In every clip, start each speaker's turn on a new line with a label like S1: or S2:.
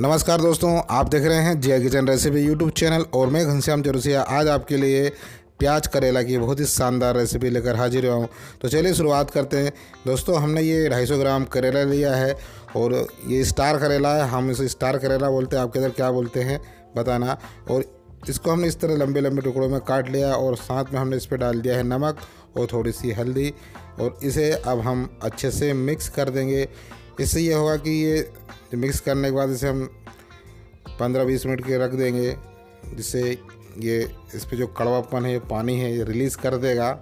S1: नमस्कार दोस्तों, आप देख रहे हैं Jiya kitchen recipe YouTube channel और मैं घनश्याम चौरसिया। आज आपके लिए प्याज करेला की बहुत ही शानदार रेसिपी लेकर हाजिर हुआ हूँ। तो चलिए शुरुआत करते हैं। दोस्तों, हमने ये 250 ग्राम करेला लिया है और ये स्टार करेला है। हम इसे स्टार करेला बोलते हैं। आपके इधर क्या बोलते हैं, बताना। और इसको हमने इस तरह लंबे लंबे टुकड़ों में काट लिया और साथ में हमने इस पर डाल दिया है नमक और थोड़ी सी हल्दी। और इसे अब हम अच्छे से मिक्स कर देंगे। इससे ये होगा कि ये मिक्स करने के बाद इसे हम 15-20 मिनट के रख देंगे, जिससे ये इस पर जो कड़वापन है पानी है, ये रिलीज़ कर देगा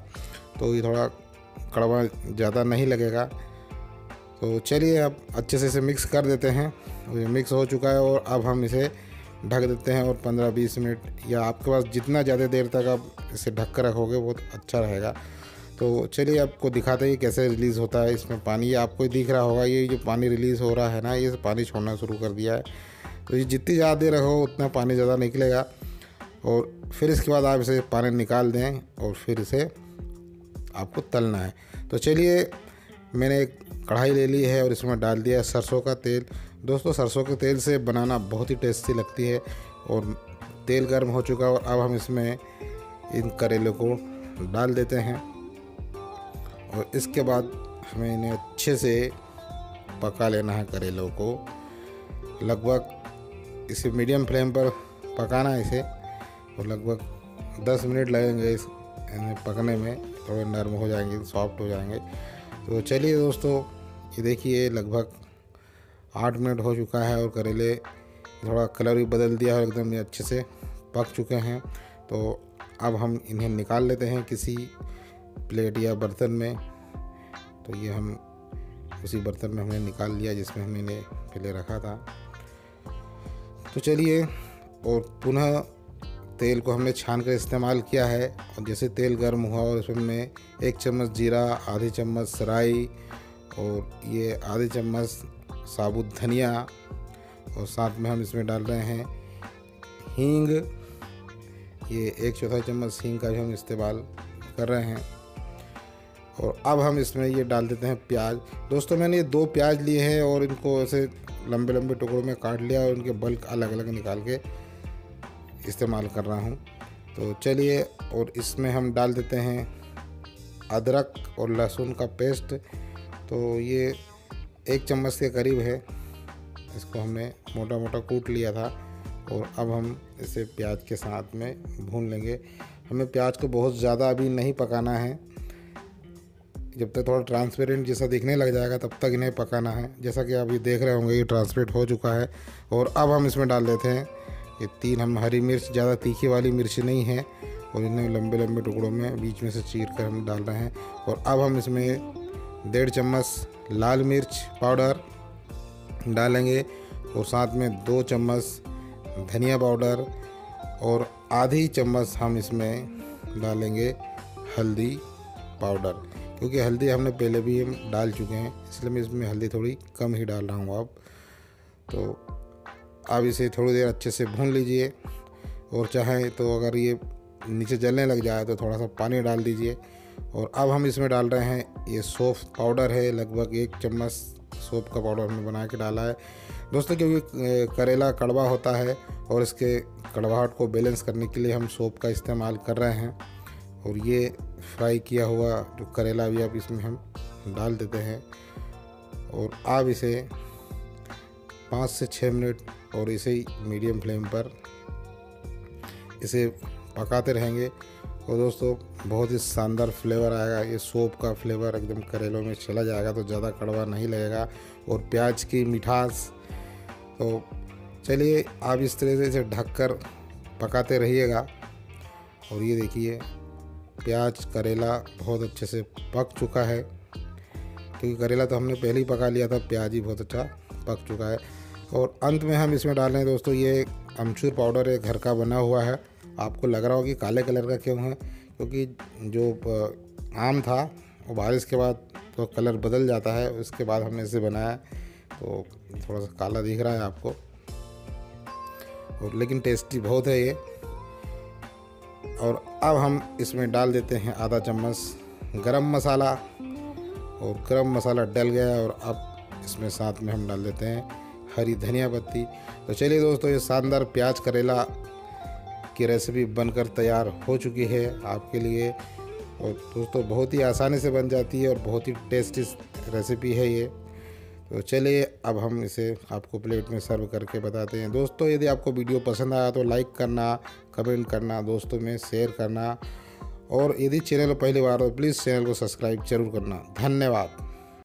S1: तो ये थोड़ा कड़वा ज़्यादा नहीं लगेगा। तो चलिए अब अच्छे से इसे मिक्स कर देते हैं। ये मिक्स हो चुका है और अब हम इसे ढक देते हैं और 15-20 मिनट या आपके पास जितना ज़्यादा देर तक आप इसे ढक कर रखोगे, बहुत अच्छा रहेगा। तो चलिए आपको दिखाते हैं कैसे रिलीज़ होता है। इसमें पानी, ये आपको दिख रहा होगा, ये जो पानी रिलीज़ हो रहा है ना, ये पानी छोड़ना शुरू कर दिया है। तो ये जितनी ज़्यादा देर रखो उतना पानी ज़्यादा निकलेगा। और फिर इसके बाद आप इसे पानी निकाल दें और फिर इसे आपको तलना है। तो चलिए, मैंने एक कढ़ाई ले ली है और इसमें डाल दिया सरसों का तेल। दोस्तों, सरसों के तेल से बनाना बहुत ही टेस्टी लगती है और तेल गर्म हो चुका और अब हम इसमें इन करेले को डाल देते हैं। और इसके बाद हमें इन्हें अच्छे से पका लेना है करेलों को। लगभग इसे मीडियम फ्लेम पर पकाना है इसे। और लगभग 10 मिनट लगेंगे इस इन्हें पकने में। थोड़े नरम हो जाएँगे, सॉफ्ट हो जाएँगे। तो चलिए दोस्तों, ये देखिए लगभग आठ मिनट हो चुका है और करेले थोड़ा कलर भी बदल दिया है एकदम ये अच्छे से पक चुके हैं। तो अब हम इन्हें निकाल लेते हैं किसी प्लेट या बर्तन में तो ये हम उसी बर्तन में हमने निकाल लिया जिसमें हमने पहले रखा था। तो चलिए, और पुनः तेल को हमने छान कर इस्तेमाल किया है। और जैसे तेल गर्म हुआ और उसमें एक चम्मच जीरा, आधी चम्मच सराई और ये आधे चम्मच साबुत धनिया और साथ में हम इसमें डाल रहे हैं हींग। ये एक चौथा चम्मच हींग का भी हम इस्तेमाल कर रहे हैं। और अब हम इसमें ये डाल देते हैं प्याज। दोस्तों, मैंने ये दो प्याज लिए हैं और इनको ऐसे लंबे लंबे टुकड़ों में काट लिया और इनके बल्क अलग अलग निकाल के इस्तेमाल कर रहा हूँ। तो चलिए, और इसमें हम डाल देते हैं अदरक और लहसुन का पेस्ट। तो ये एक चम्मच के करीब है। इसको हमने मोटा मोटा कूट लिया था और अब हम इसे प्याज के साथ में भून लेंगे। हमें प्याज को बहुत ज़्यादा अभी नहीं पकाना है। जब तक थोड़ा ट्रांसपेरेंट जैसा दिखने लग जाएगा, तब तक इन्हें पकाना है। जैसा कि आप ये देख रहे होंगे, ये ट्रांसपेरेंट हो चुका है। और अब हम इसमें डाल देते हैं, ये तीन, हम हरी मिर्च, ज़्यादा तीखी वाली मिर्च नहीं है, और इन्हें लंबे लंबे टुकड़ों में बीच में से चीर कर हम डाल रहे हैं। और अब हम इसमें डेढ़ चम्मच लाल मिर्च पाउडर डालेंगे, और साथ में दो चम्मच धनिया पाउडर, और आधी चम्मच हम इसमें डालेंगे हल्दी पाउडर। क्योंकि हल्दी हमने पहले भी हम डाल चुके हैं, इसलिए मैं इसमें हल्दी थोड़ी कम ही डाल रहा हूँ अब। तो आप इसे थोड़ी देर अच्छे से भून लीजिए और चाहें तो अगर ये नीचे जलने लग जाए तो थोड़ा सा पानी डाल दीजिए। और अब हम इसमें डाल रहे हैं, ये सोफ पाउडर है, लगभग एक चम्मच सोप का पाउडर हमने बना के डाला है। दोस्तों, क्योंकि करेला कड़वा होता है और इसके कड़वाहट को बैलेंस करने के लिए हम सोप का इस्तेमाल कर रहे हैं। और ये फ्राई किया हुआ जो करेला भी आप इसमें हम डाल देते हैं और आप इसे पाँच से छः मिनट और इसे मीडियम फ्लेम पर इसे पकाते रहेंगे। और दोस्तों, बहुत ही शानदार फ्लेवर आएगा। ये सोप का फ्लेवर एकदम करेलों में चला जाएगा तो ज़्यादा कड़वा नहीं लगेगा। और प्याज की मिठास तो चलिए आप इस तरह से इसे ढक कर पकाते रहिएगा। और ये देखिए प्याज, करेला बहुत अच्छे से पक चुका है। क्योंकि करेला तो हमने पहले ही पका लिया था, प्याज ही बहुत अच्छा पक चुका है। और अंत में हम इसमें डाल रहे हैं दोस्तों, ये अमचूर पाउडर है घर का बना हुआ है। आपको लग रहा होगा कि काले कलर का क्यों है, क्योंकि जो आम था, वो बारिश के बाद तो कलर बदल जाता है, उसके बाद हमने इसे बनाया। तो थोड़ा सा काला दिख रहा है आपको। और लेकिन टेस्टी बहुत है ये। और अब हम इसमें डाल देते हैं आधा चम्मच गरम मसाला। और गरम मसाला डल गया और अब इसमें साथ में हम डाल देते हैं हरी धनिया पत्ती। तो चलिए दोस्तों, ये शानदार प्याज करेला की रेसिपी बनकर तैयार हो चुकी है आपके लिए। और दोस्तों, बहुत ही आसानी से बन जाती है और बहुत ही टेस्टी रेसिपी है ये। तो चलिए, अब हम इसे आपको प्लेट में सर्व करके बताते हैं। दोस्तों, यदि आपको वीडियो पसंद आया तो लाइक करना कमेंट करना, दोस्तों में शेयर करना। और यदि चैनल पहली बार हो प्लीज़ चैनल को सब्सक्राइब ज़रूर करना। धन्यवाद।